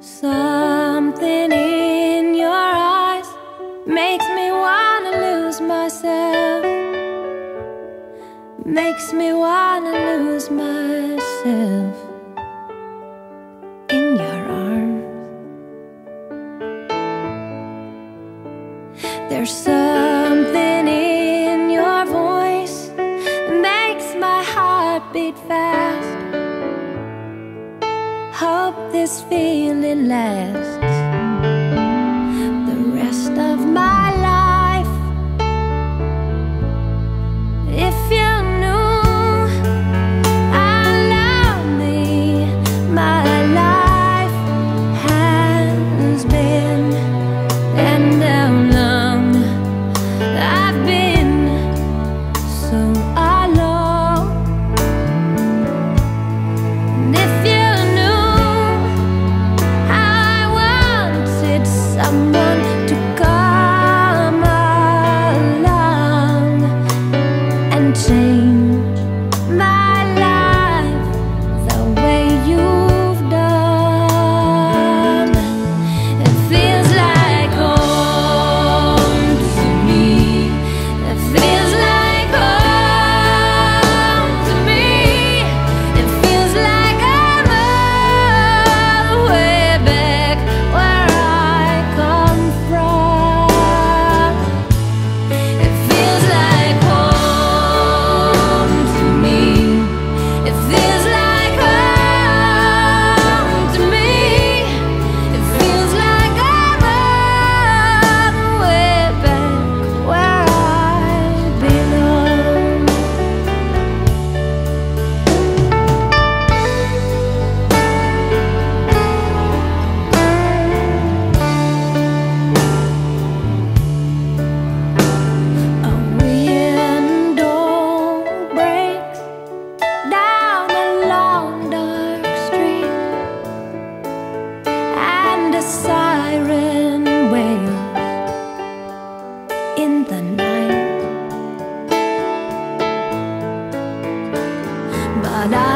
Something in your eyes makes me wanna lose myself. Makes me wanna lose myself in your arms. There's something in your voice that makes my heart beat fast hope this feeling lasts. someone but I